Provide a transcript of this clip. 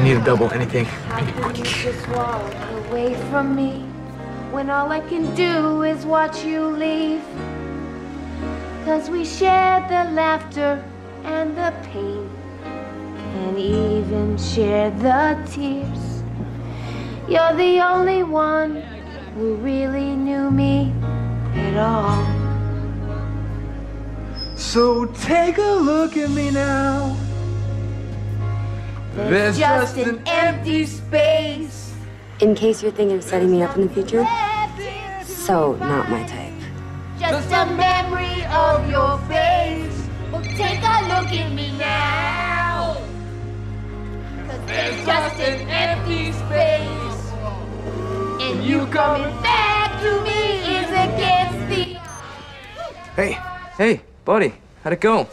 I need a double, anything. How could you just walk away from me when all I can do is watch you leave? Cause we shared the laughter and the pain, and even shared the tears. You're the only one who really knew me at all. So take a look at me now. There's just an empty space. In case you're thinking of setting me up in the future, so not my type. Just a memory of your face. Well, take a look at me now. Cause there's just an empty space. And you coming back to me is against the Hey, hey, buddy, how'd it go?